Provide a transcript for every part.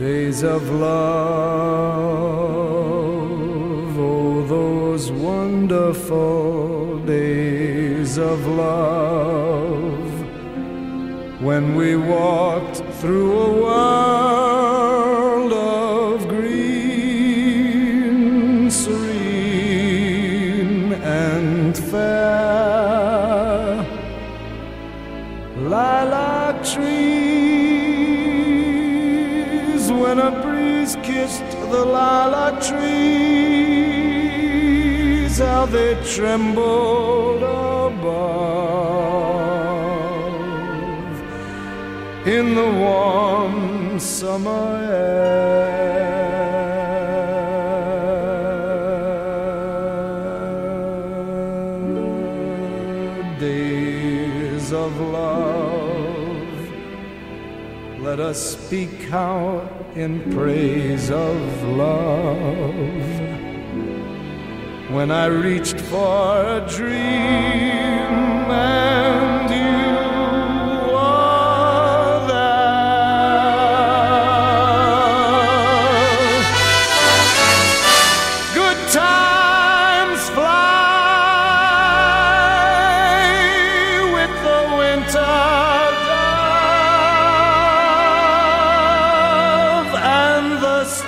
Days of love, oh, those wonderful days of love when we walked through a world of green, serene, and fair. Lilac trees, when a breeze kissed the lilac trees, how they trembled above in the warm summer air. Days of love. Let us speak out in praise of love. When I reached for a dream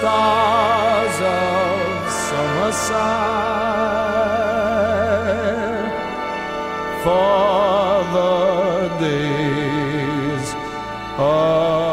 stars of summer sigh for the days of